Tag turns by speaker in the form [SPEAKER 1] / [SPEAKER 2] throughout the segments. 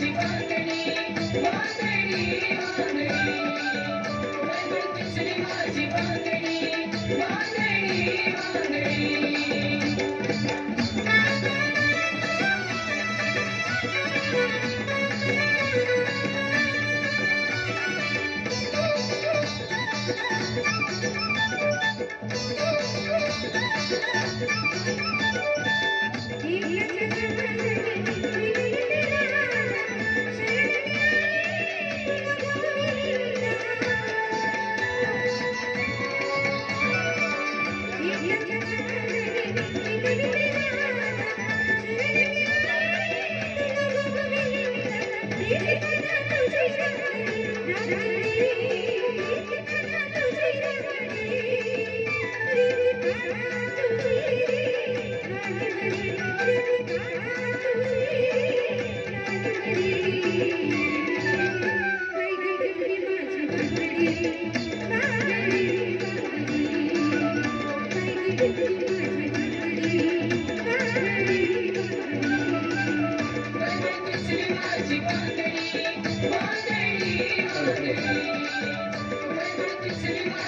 [SPEAKER 1] music.
[SPEAKER 2] माझी बांधणी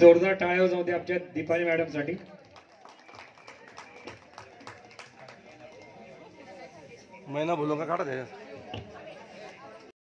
[SPEAKER 2] जोरदार टाळ्या वाजवू दे आमच्या दीपाली मॅडम साठी
[SPEAKER 3] महिना बोलू का काढा त्याच्यात